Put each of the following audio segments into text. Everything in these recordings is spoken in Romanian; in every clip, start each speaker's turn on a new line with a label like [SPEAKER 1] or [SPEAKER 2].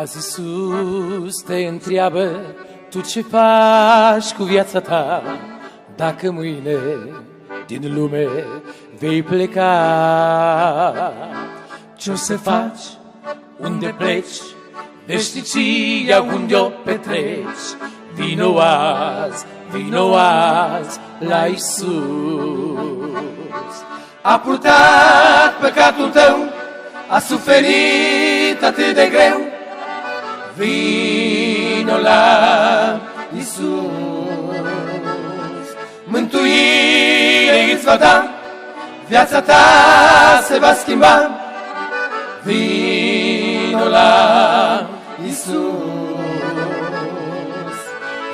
[SPEAKER 1] Azi Iisus te întreabă, tu ce faci cu viața ta, dacă mâine din lume vei pleca. Ce o să faci, unde pleci, veșnicia unde o petreci, vino azi, vino azi la Iisus. A purtat păcatul tău, a suferit atât de greu, Vino la Isus. Mântuire îți va da, viața ta se va schimba. Vino la Isus.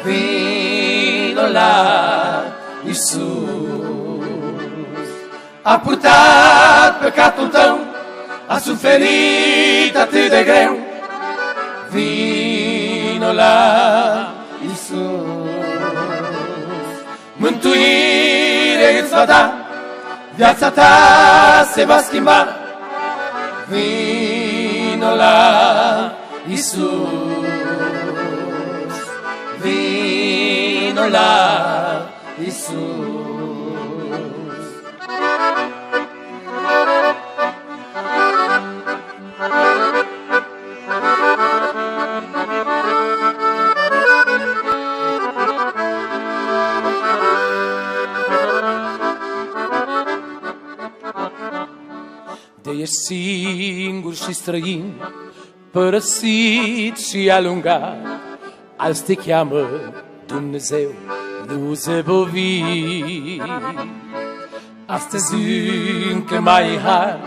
[SPEAKER 1] Vino la Isus. A purtat păcatul tău, a suferit atât de greu, vino la Mântuire îți va da, viața ta se va schimba. Vino la Isus. Vino la Isus. De ești singur și străin, părăsit și alungat, alți te cheamă Dumnezeu, nu zăbovi. Astăzi încă mai e har,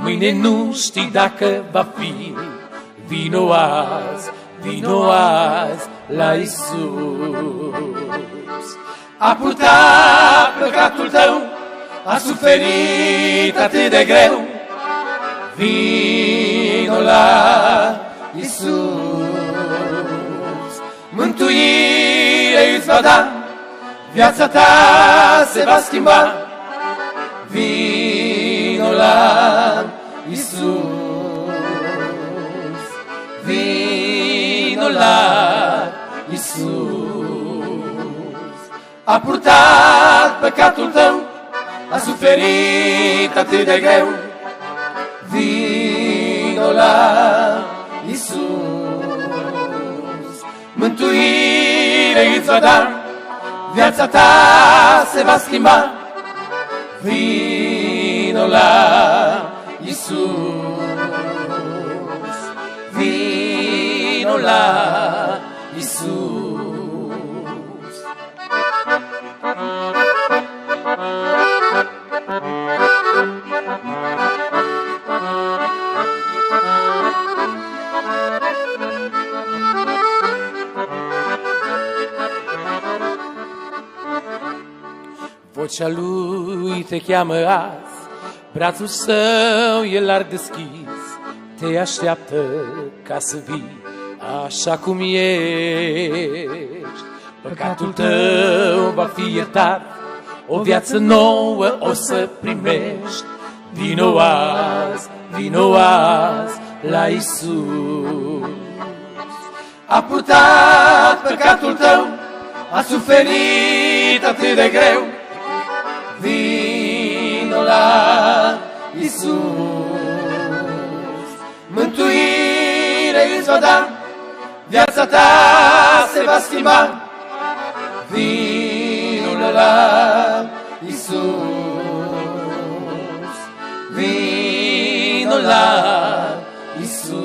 [SPEAKER 1] mâine nu știi dacă va fi. Vino azi, vino azi la Isus. A purtat păcatul tău, a suferit atât de greu, vino la Isus. Mântuire îți va da, viața ta se va schimba. Vino la Isus. Vino la Isus. A purtat păcatul tău, a suferit atât de greu, vino la Isus. Mântuire îți va da, viața ta se va schimba. Vino la Isus. Vino la Vocea lui te cheamă azi, brațul său e larg deschis, te așteaptă ca să vii așa cum ești. Păcatul tău va fi iertat, o viață nouă o să primești. Vino azi, vino azi la Isus. A purtat păcatul tău, a suferit atât de greu, la Isus. Mântuire îți va da, viața ta se va schimba. Vino la Isus. Vino la Isus.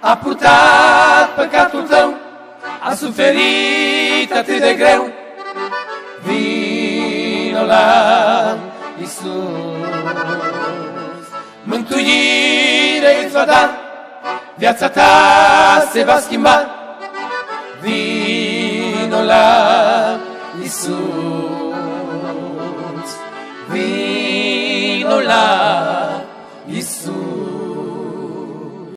[SPEAKER 1] A purtat păcatul tău, a suferit atât de greu, vino la Isus. Mântuire îți va da, viața ta se va schimba. la Isus, vino la